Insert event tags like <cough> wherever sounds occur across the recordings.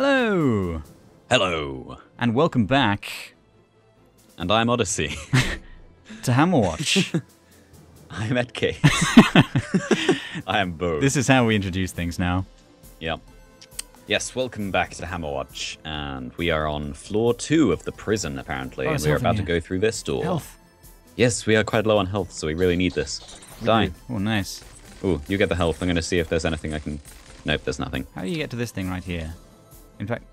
Hello, Hello, and welcome back and I'm OddyC. <laughs> to Hammerwatch. <laughs> I'm EddCase. <laughs> I am both. this is how we introduce things now. Yep. Yes, welcome back to Hammerwatch, and we are on floor two of the prison, apparently, Oh, and we're about to go through this door. Health. Yes, we are quite low on health, so we really need this. Die. Oh, nice. Ooh, you get the health. I'm going to see if there's anything I can... Nope, there's nothing. How do you get to this thing right here? In fact,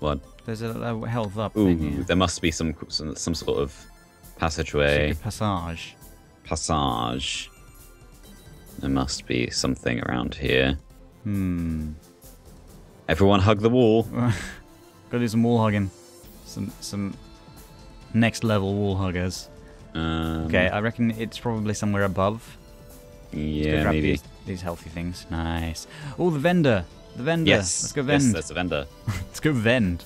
What? there's a, a health up Ooh, thing there must be some some, some sort of passageway, passage. passage. There must be something around here. Hmm. Everyone hug the wall. <laughs> Gotta do some wall hugging. Some some next level wall huggers. Um, Okay, I reckon it's probably somewhere above. Yeah, maybe. These, these healthy things. Nice. Oh, the vendor. The vendor. Yes. Let's go Yes, vend. there's a vendor. <laughs> Let's go vend.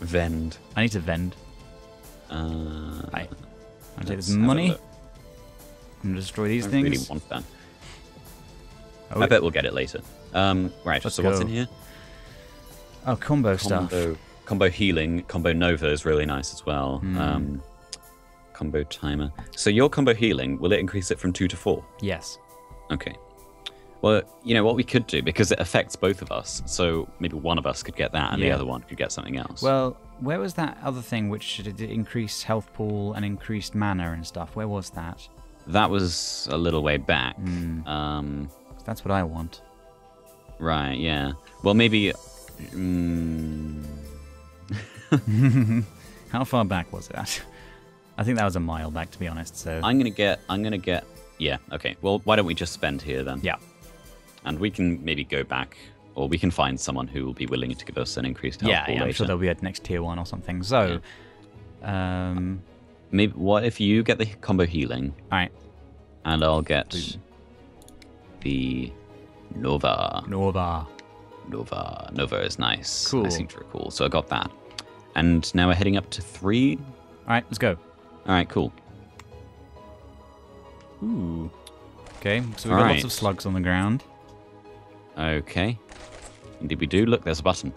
Vend. I need to vend. Uh, I. I'll take this money. I'm gonna destroy these things. I really want that. oh, I bet we'll get it later. Um, right. Let's so what's in here? oh, combo, stuff. Combo, combo healing. Combo Nova is really nice as well. Hmm. Um, combo timer. So your combo healing will it increase it from two to four? Yes. Okay. Well, you know what we could do because it affects both of us. So maybe one of us could get that, and the other one could get something else. Well, where was that other thing which did increase health pool and increased mana and stuff? Where was that? that was a little way back. Hmm. Um, That's what I want. right. Yeah. Well, maybe. Mm, <laughs> <laughs> How far back was that? <laughs> I think that was a mile back, to be honest. So I'm gonna get. I'm gonna get. Yeah. Okay. Well, why don't we just spend here then? yeah, And we can maybe go back, or we can find someone who will be willing to give us an increased health yeah, yeah. I'm sure they'll be at next tier one or something. So, um, Maybe what if you get the combo healing, all right, and I'll get the Nova. Nova. Nova. Nova is nice. Cool. I seem to recall. So I got that. And now we're heading up to three. All right, let's go. All right. Cool. Ooh. Okay, so we've All got right. lots of slugs on the ground. Okay. Indeed we do. Look, there's a button.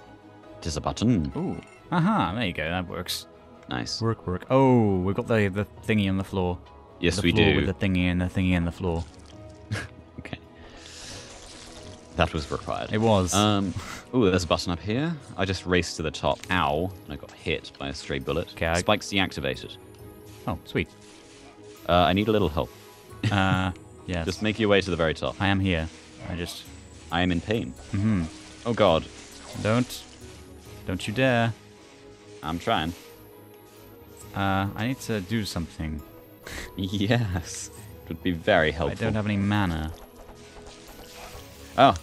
There's a button. Ooh. Aha, there you go. That works. Nice. Work, work. Oh, we've got the the thingy on the floor. Yes, the we floor do. With the thingy and the thingy and the floor. <laughs> Okay. That was required. It was. Um, ooh, there's a button up here. I just raced to the top. Ow. And I got hit by a stray bullet. Okay, I- Spikes deactivated. oh, sweet. Uh, I need a little help. Uh, <laughs> yes. Just make your way to the very top. I am here. I just I am in pain. Mm hmm Oh god. don't, don't you dare. I'm trying. Uh, I need to do something. <laughs> Yes. It would be very helpful. I don't have any mana. Oh.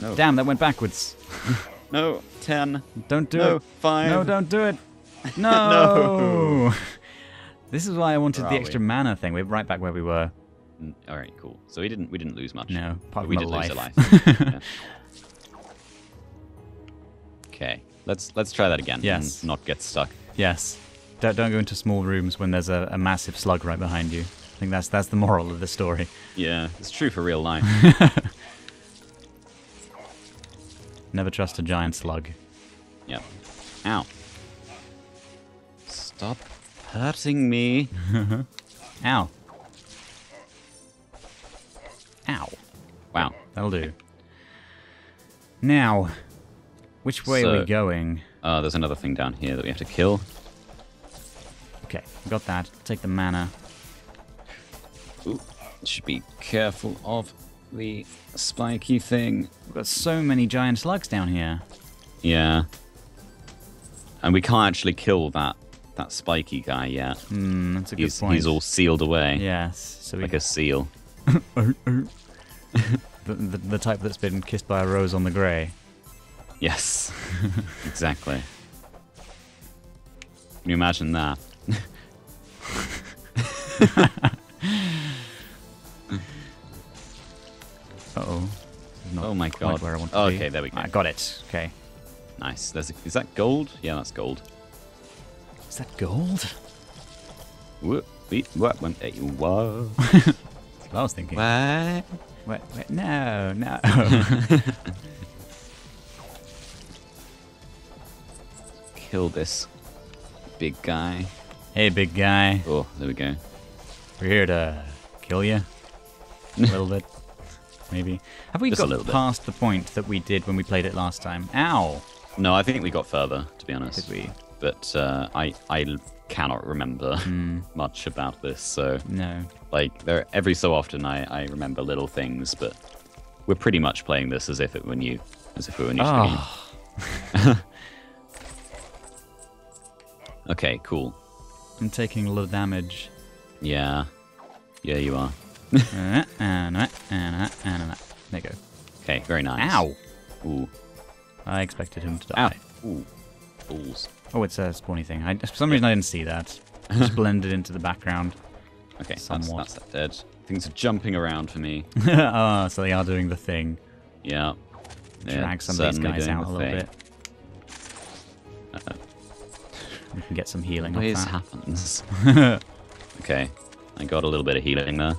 No. Damn, that went backwards. <laughs> No. Ten. Don't do no. it. Five. No, don't do it. <laughs> No. No. This is why I wanted the extra we? mana thing. We're right back where we were. All right. Cool. So we didn't. We didn't lose much. No, apart we did a lose a life. life. <laughs> Yeah. Okay. Let's let's try that again. Yes. And not get stuck. Yes. Don't, don't go into small rooms when there's a, a massive slug right behind you. I think that's that's the moral of the story. Yeah. It's true for real life. <laughs> Never trust a giant slug. Yep. Ow. Stop hurting me. <laughs> Ow. That'll do. Now, which way are we going? Oh, there's another thing down here that we have to kill. Okay, got that. Take the mana. Ooh. Should be careful of the spiky thing. We've got so many giant slugs down here. Yeah. And we can't actually kill that that spiky guy yet. Hmm, that's a good He's point. he's all sealed away. Yes, so we Like a seal. <laughs> <laughs> the, the, the type that's been kissed by a rose on the grey. Yes. <laughs> exactly. Can you imagine that? <laughs> Uh oh. Oh my god. Where I want to Oh, okay, there we go. I got it. Okay. Nice. There's a, is that gold? Yeah, that's gold. Is that gold? Whoop, beep, what, one, eight, whoa. <laughs> That's what I was thinking. What? Wait, wait, no, no. <laughs> kill this big guy. Hey, big guy. Oh, there we go. We're here to kill you. A little bit. Maybe. Have we Just a got little bit. past the point that we did when we played it last time? Ow! No, I think we got further, to be honest. Did we? But uh, I I l- cannot remember <laughs> Hmm. much about this. So No. like there every so often I, I remember little things, but we're pretty much playing this as if it were new, as if it were new. Oh, <laughs> Okay, cool. I'm taking a lot of damage. Yeah, yeah, you are. And, and, and. There you go. Okay, very nice. Ow! Ooh, I expected him to ow, die. ooh, balls. Oh, it's a spawny thing. I, for some reason, I didn't see that. It just <laughs> blended into the background. Okay, that's, Somewhat. that's that dead. Things are jumping around for me. oh, <laughs> so they are doing the thing. Yeah. yeah Drag some of these guys out a little thing. bit. We can get some healing Always happens. <laughs> Okay, I got a little bit of healing there.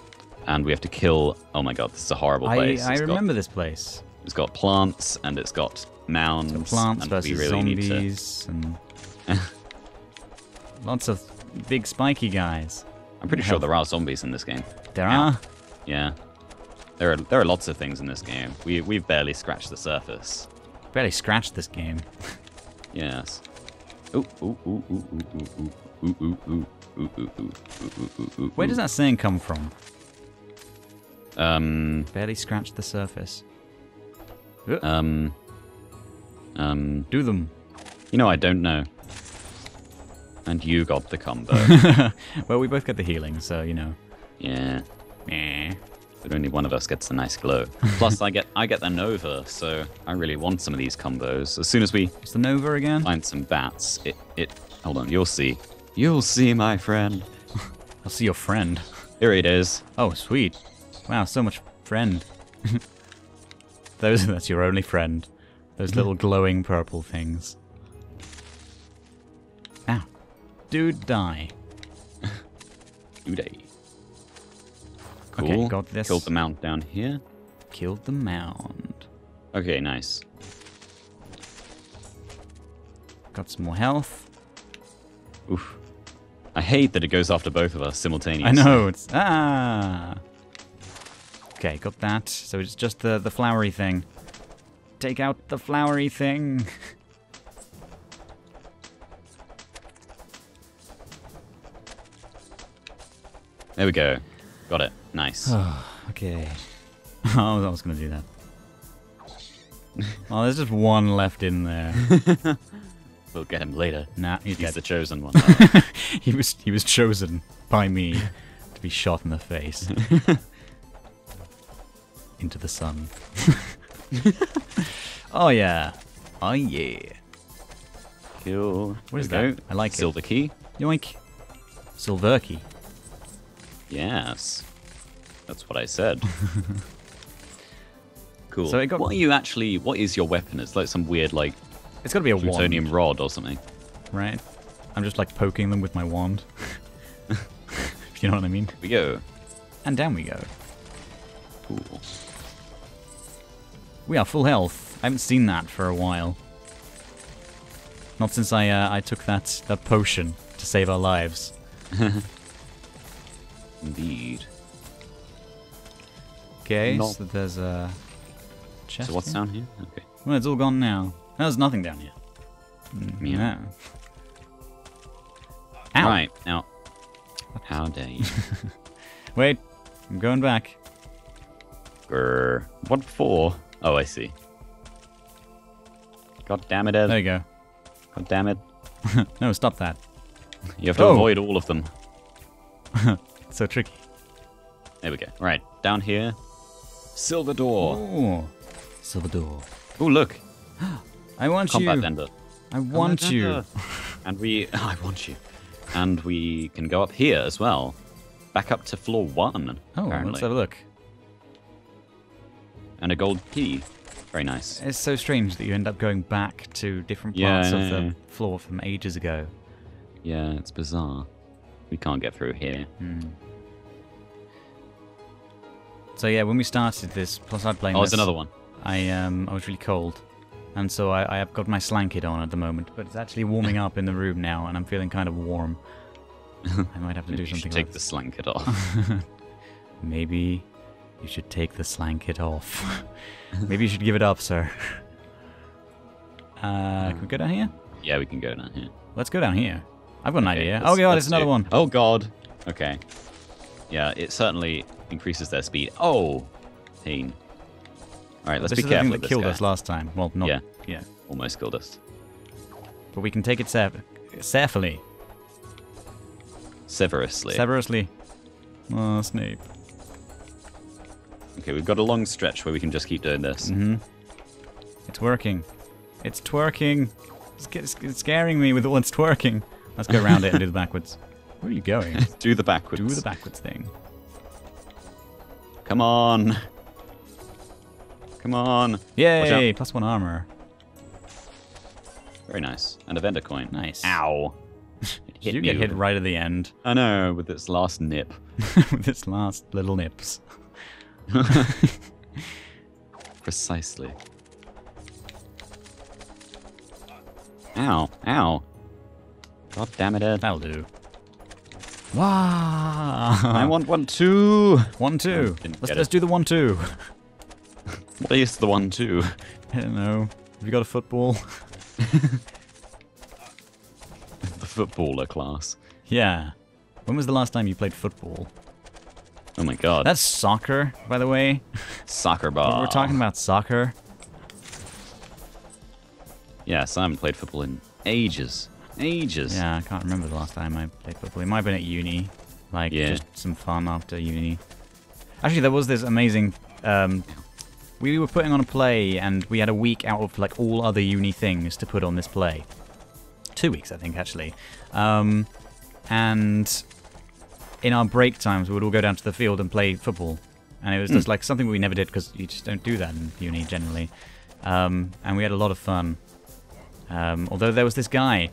And we have to kill. Oh my god, this is a horrible I, place. I It's got- remember this place. it's got plants and it's got mounds. So plants and versus really need to. zombies and lots of big spiky guys. I'm pretty sure there are zombies in this game. There Yeah. are. Yeah, there are there are lots of things in this game. We we've barely scratched the surface. Barely scratched this game. Yes. Ooh ooh ooh ooh ooh ooh ooh ooh ooh ooh ooh ooh ooh ooh. Where does that saying come from? Um Barely scratched the surface. Uh, um um. Do them. You know I don't know. And you got the combo. <laughs> well, we both get the healing, so you know. yeah. Eh. But only one of us gets the nice glow. Plus, I get I get the Nova, so I really want some of these combos. As soon as we What's the Nova again? find some bats, it it. Hold on, you'll see. You'll see, my friend. I'll see your friend. Here it is. Oh, sweet. Wow, so much friend. <laughs> Those that's your only friend. Those little glowing purple things. Ow. Dude die. <laughs> Uday. Okay, Cool. got this. Killed the mound down here. Killed the mound. Okay, nice. Got some more health. Oof. I hate that it goes after both of us simultaneously. I know, it's ah. Okay, got that. So it's just the the flowery thing. Take out the flowery thing. There we go. Got it. Nice. <sighs> Okay. <laughs> oh, I was gonna do that. Oh, there's just one left in there. <laughs> we'll get him later. Nah, he's He's the chosen one. <laughs> he was he was chosen by me to be shot in the face into the sun. Oh yeah, oh yeah. Cool. What is that? go. I like it. Silver key. Yoink. Silver key. Yes. That's what I said. <laughs> cool. So it got- What are you actually? What is your weapon? It's like some weird like It's got to be a plutonium wand, rod or something. right? I'm just like poking them with my wand. <laughs> if you know what I mean. Here we go. And down we go. Cool. We are full health. I haven't seen that for a while. Not since I uh, I took that that potion to save our lives. <laughs> Indeed. Okay, No. so there's a chest. So what's here? down here? Okay. Well, it's all gone now. There's nothing down here. Mm, Yeah. No. Ow. Right now. How dare you? <laughs> Wait, I'm going back. Grr. What for? Oh, I see. God damn it, Ed. There you go. God damn it. <laughs> No, stop that. You have to Oh. avoid all of them. <laughs> So tricky. There we go. Right, down here. Silver door. Oh, silver door. Oh, look. <gasps> I want Combat you. ender. I want Combat you. ender. <laughs> And we... I want you. And we can go up here as well. Back up to floor one, Oh, apparently. let's have a look. And a gold key. Very nice. It's so strange that you end up going back to different Yeah, parts I of the know. floor from ages ago. Yeah, it's bizarre. We can't get through here. So yeah, when we started this, plus I'd blame Oh, this. there's another one. I um I was really cold. and so I, I have got my slanket on at the moment. But it's actually warming <laughs> up in the room now, and I'm feeling kind of warm. <laughs> I might have to do something. take about the slanket off. <laughs> Maybe you should take the slanket off. <laughs> Maybe you should give it up, sir. Uh, can we go down here? yeah, we can go down here. Let's go down here. I've got an Okay, idea. Oh god, it's another one. Oh god. Okay. Yeah, it certainly increases their speed. Oh, pain. All right, let's this be is the thing careful that killed guy. us last time. Well, not Yeah. yeah, Almost killed us. but we can take it saf- carefully, Severously. severously. Oh, Snape. Okay, we've got a long stretch where we can just keep doing this. Mm-hmm. It's working. It's twerking. It's, it's, it's scaring me with all its twerking. Let's go around it and do the <laughs> backwards. Where are you going? <laughs> Do the backwards. do the backwards thing. Come on. Come on. Yay! Plus one armor. Very nice. And a vendor coin. Nice. Ow. <laughs> Did you me get hit right at the end I know, with its last nip. with its last little nips? <laughs> Precisely. Ow. Ow. God damn it, Ed. That'll do. Wow! I want one too. one two. Let's let's do the one two. <laughs> What is the one two? I don't know. Have you got a football? <laughs> The footballer class. yeah. When was the last time you played football? Oh my god. That's soccer, by the way. soccer ball. We're talking about soccer. Yes, I haven't played football in ages. Ages. Yeah, I can't remember the last time I played football. It might have been at uni. Like, Yeah. just some fun after uni. Actually, there was this amazing... Um, we were putting on a play, and we had a week out of, like, all other uni things to put on this play. Two weeks, I think, actually. Um, and in our break times, we would all go down to the field and play football. And it was just, like, something we never did, because you just don't do that in uni, generally. Um, and we had a lot of fun. Um, although there was this guy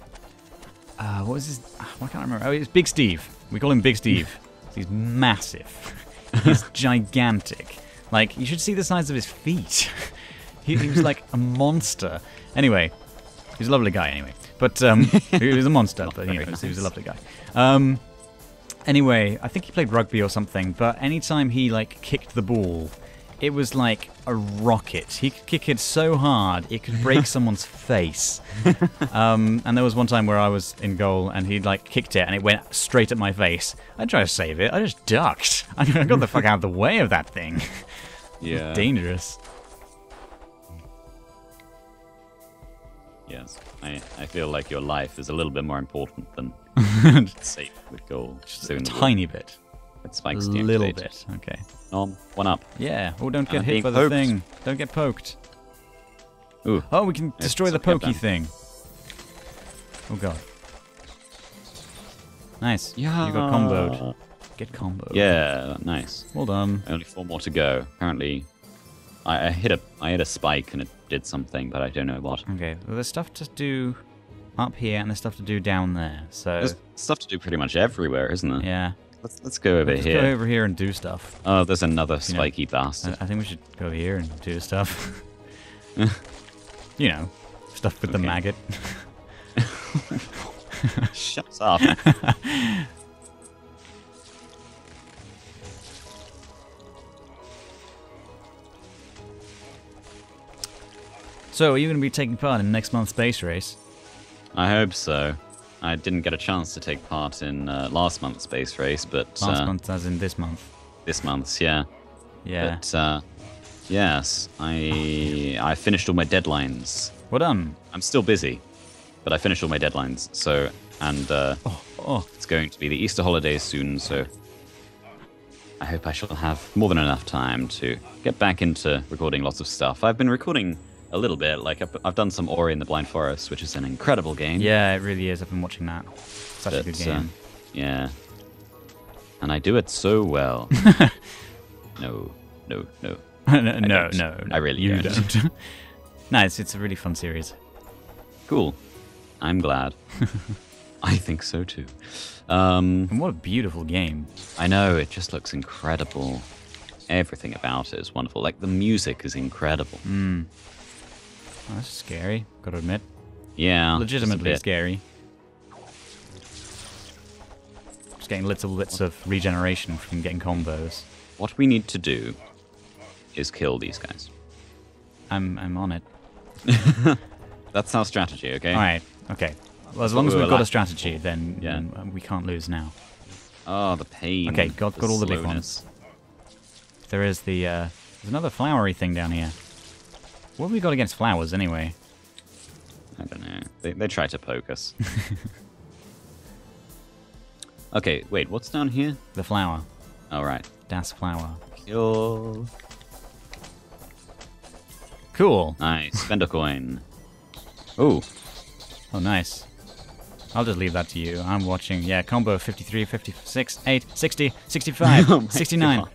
uh, what was his? ah, I can't remember. Oh, it's Big Steve. We call him Big Steve. <laughs> He's massive. He's <laughs> gigantic. Like you should see the size of his feet. <laughs> he, he was like a monster. Anyway, he's a lovely guy. Anyway, but um, he was a monster. but you know, very he was a lovely guy. Anyway, I think he played rugby or something. But anytime he like kicked the ball, it was like a rocket. He could kick it so hard it could break <laughs> someone's face. Um, and there was one time where I was in goal and he like kicked it and it went straight at my face. I tried to save it. I just ducked. <laughs> I got the fuck out of the way of that thing. <laughs> Yeah. Dangerous. Yes. I, I feel like your life is a little bit more important than <laughs> safe with gold. In the Tiny bit. With A little bit. Okay. Nom, one up. Yeah. Oh, don't get I'm hit by the poked. thing. Don't get poked. Ooh. Oh, we can destroy the it's okay, pokey thing. Oh god. Nice. Yeah. You got comboed. Get comboed. Yeah, nice. Well done. Only four more to go. Apparently, I, I hit a I hit a spike and it did something, but I don't know what. Okay. Well, there's stuff to do up here and there's stuff to do down there. So There's stuff to do pretty much everywhere, isn't there? yeah. Let's let's go over Let's here. go over here and do stuff. Oh, there's another You know, spiky I, bastard. I think we should go here and do stuff. <laughs> you know, stuff with the maggot. <laughs> Shut up. <laughs> So, are you going to be taking part in next month's space race? I hope so. I didn't get a chance to take part in uh, last month's space race, but Last uh, month, as in this month. this month's, yeah. Yeah. But uh, yes, I I finished all my deadlines. well done. I'm still busy, but I finished all my deadlines. So and uh, Oh, oh, it's going to be the Easter holidays soon. So I hope I shall have more than enough time to get back into recording lots of stuff. I've been recording a little bit. Like I've, I've done some Ori in the Blind Forest, which is an incredible game. yeah, it really is. I've been watching that. Such a good but, uh, game. yeah. And I do it so well. <laughs> no, no, no. <laughs> no, no, no, no, I really you don't. don't. <laughs> no, it's, it's a really fun series. Cool. I'm glad. I think so too. Um, And what a beautiful game. I know it just looks incredible. Everything about it is wonderful. Like the music is incredible. Mm. Oh, that's scary, gotta admit. Yeah. Legitimately scary. Just getting little bits of regeneration from getting combos. What we need to do is kill these guys. I'm I'm on it. <laughs> That's our strategy, okay? Alright, okay. Well, as long as we we've got a strategy, then, Yeah. uh, we can't lose now. Oh, the pain. Okay, got- got all the big ones. There is the, uh, there's another flowery thing down here. What have we got against flowers, anyway? I don't know. They, they try to poke us. <laughs> okay, wait, what's down here? The flower. All right. Das flower. Kill. Cool. Nice. Spend a <laughs> coin. Ooh. Oh, nice. I'll just leave that to you. I'm watching. Yeah, combo 53, 56, 8, 60, 65, <laughs> Oh 69, God.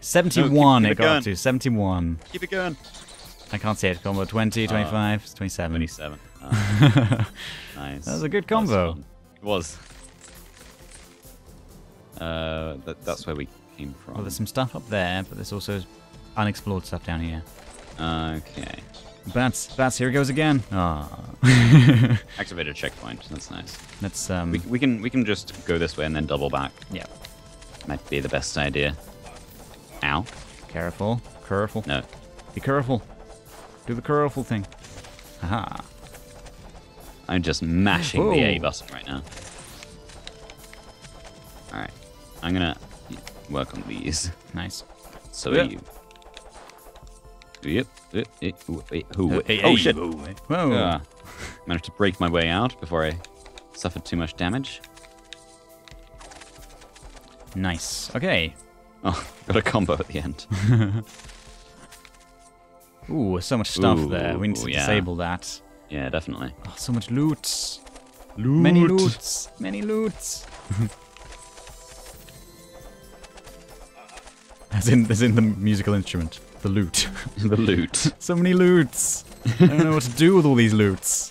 71 keep it it got going. to. 71. Keep it going. I can't say it. Combo 20, 25, 27. 27. Ah, <laughs> nice. That was a good combo. It was. Uh, that, that's where we came from. Well, there's some stuff up there, but there's also unexplored stuff down here. Okay. Bats, bats, here it goes again. Ah. <laughs> Activate a checkpoint. That's nice. Let's, um, We, we can we can just go this way and then double back. yeah. Might be the best idea. Ow. Careful, careful. No. Be careful. Do the careful thing. Haha. I'm just mashing the A button right now. Alright. I'm gonna work on these. Nice. So Yeah. are you. Yep. Yep, yep, Uh, oh shit! whoa. Ah. managed to break my way out before I suffered too much damage. Nice. Okay. Oh, <laughs> got a combo at the end. <laughs> Ooh, so much stuff there. We need to yeah. disable that. Yeah, definitely. Oh, so much loot. Loot. Many loots. Many loots. <laughs> as in, as in the musical instrument, the lute. <laughs> the loot. <laughs> so many loots. I don't know what to do with all these loots.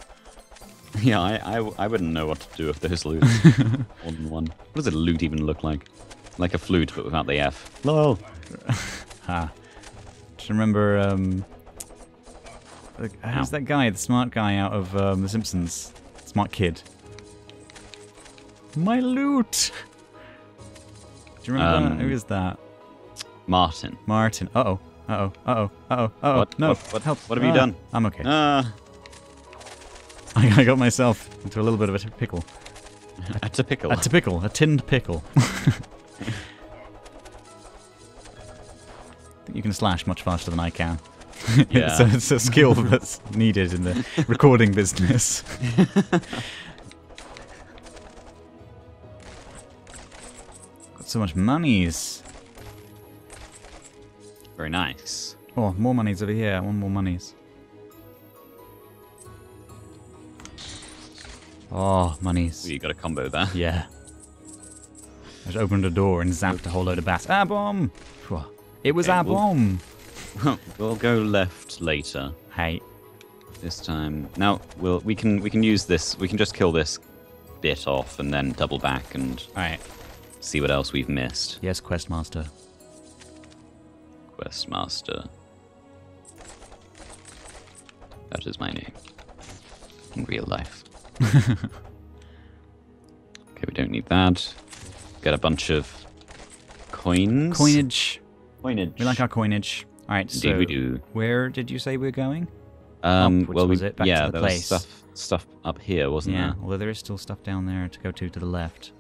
yeah, I, I, I wouldn't know what to do with those loots. More than one. What does a loot even look like? Like a flute, but without the F. Lol. Ha. Just remember, um, the- who's that guy, the smart guy out of um, The Simpsons? Smart kid. My loot. Do you remember Um, that? Who is that? Martin. Martin. Uh oh. Uh oh. Uh oh. Uh oh. Uh oh. What- No. what- what- help. what have you Ah, done? I'm okay. Ah, I <laughs> I got myself into a little bit of a <laughs> pickle. a typical. A pickle. A tinned pickle. <laughs> Think you can slash much faster than I can. <laughs> it's, a, it's a skill <laughs> that's needed in the recording business. <laughs> Got so much monies. Very nice. Oh, more monies over here. One more monies. Oh, monies. You got a combo there. Yeah. I just opened a door and zapped a whole load of bats. Ah, bomb! It was Okay, our bomb! We'll go left later. Hey, This time. Now we'll we can we can use this. We can just kill this bit off and then double back and alright. see what else we've missed. Yes, Questmaster. Questmaster. That is my name. In real life. <laughs> okay, we don't need that. Get a bunch of coins. Coinage. Coinage. We like our coinage. Alright, Indeed so we do. where did you say we are going? Um, Upwards, well, we, was it? Back to yeah, the there place. was stuff stuff up here, wasn't yeah, there? although there is still stuff down there to go to to the left.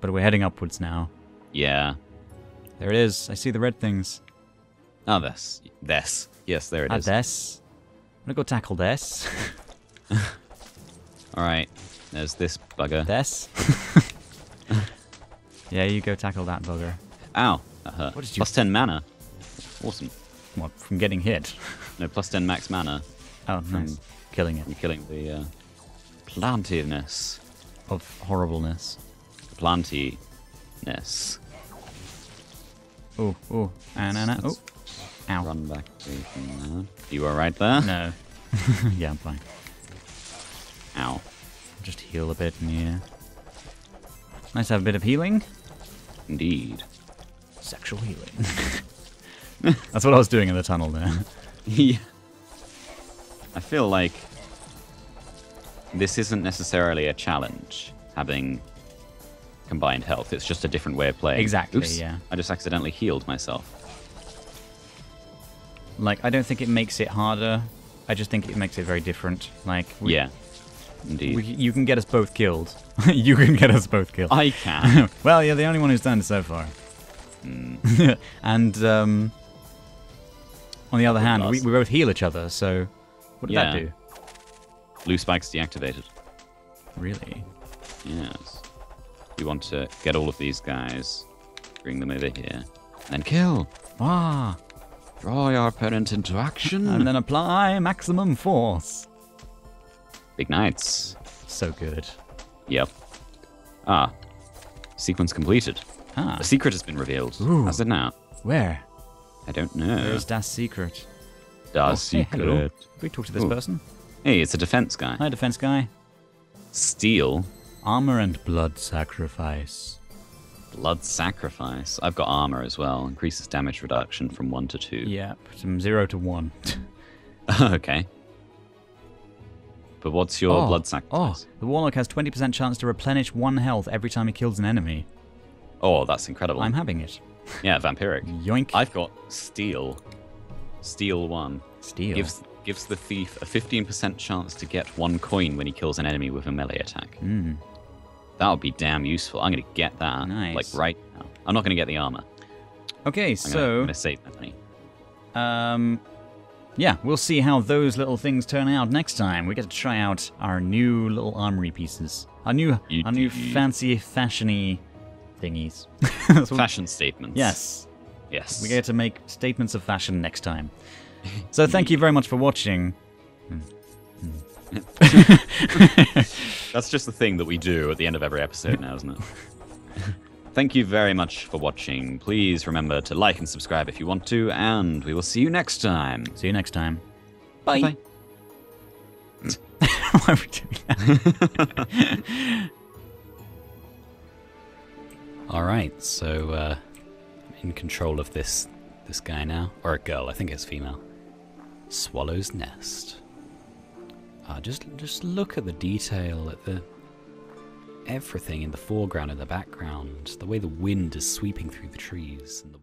But we're heading upwards now. Yeah. There it is. I see the red things. Oh, this. This. Yes, there it Ah, is. this. I'm gonna go tackle this. <laughs> All right. There's this bugger. this. <laughs> <laughs> yeah, you go tackle that bugger. Ow. That hurt. What did you- Plus 10 mana. Awesome. What, from getting hit? No, plus 10 max mana Oh, nice. Killing it. from killing the uh, plantiness. Of horribleness. Plantiness. Oh, oh, and, and, and, oh. Ow. Run back away from that. You are right there? No. <laughs> yeah, I'm fine. Ow. Just heal a bit in here. Nice to have a bit of healing. Indeed. Sexual healing. <laughs> That's what I was doing in the tunnel there. <laughs> yeah. I feel like this isn't necessarily a challenge having combined health. It's just a different way of playing. Exactly, Oops, yeah. I just accidentally healed myself. Like, I don't think it makes it harder. I just think it makes it very different. Like, we, yeah, indeed. we, you can get us both killed. <laughs> you can get us both killed. I can. <laughs> well, you're the only one who's done it so far. and um, on the other hand, we, we both heal each other. So what did that do? Blue spikes deactivated. Really? Yes. We want to get all of these guys, bring them over here, and then kill. Ah, Draw your opponent into action. and then apply maximum force. Ignites. So good. Yep. Ah. Sequence completed. Ah, A secret has been revealed. Ooh. How's it now? where? I don't know. Where's Das secret? Das Oh, hey, secret. hello. Can we talk to this Ooh. person? Hey, it's a defense guy. Hi, defense guy. Steel. Armor and blood sacrifice. Blood sacrifice. I've got armor as well. Increases damage reduction from one to two. Yep, from zero to one. <laughs> okay. But what's your oh, blood oh, the warlock has 20% chance to replenish one health every time he kills an enemy. Oh, that's incredible. I'm having it. Yeah, vampiric. Yoink. I've got steel. Steel one. Steel. Gives gives the thief a 15% chance to get one coin when he kills an enemy with a melee attack. Mm. That would be damn useful. I'm gonna get that. Nice. Like right now. I'm not gonna get the armor. Okay, I'm gonna, I'm gonna save that money. um, yeah, we'll see how those little things turn out next time. We get to try out our new little armory pieces, our new, You our new fancy fashiony thingies. <laughs> Fashion statements. yes, Yes. we get to make statements of fashion next time. <laughs> So thank you very much for watching. <laughs> That's just the thing that we do at the end of every episode now, isn't it? Thank you very much for watching. Please remember to like and subscribe if you want to, and we will see you next time. See you next time. Bye. Bye. Why are we doing that? All right, so uh, I'm in control of this this guy now, or a girl. I think it's female. Swallow's nest. Uh, just just look at the detail, at the everything in the foreground and the background, the way the wind is sweeping through the trees and the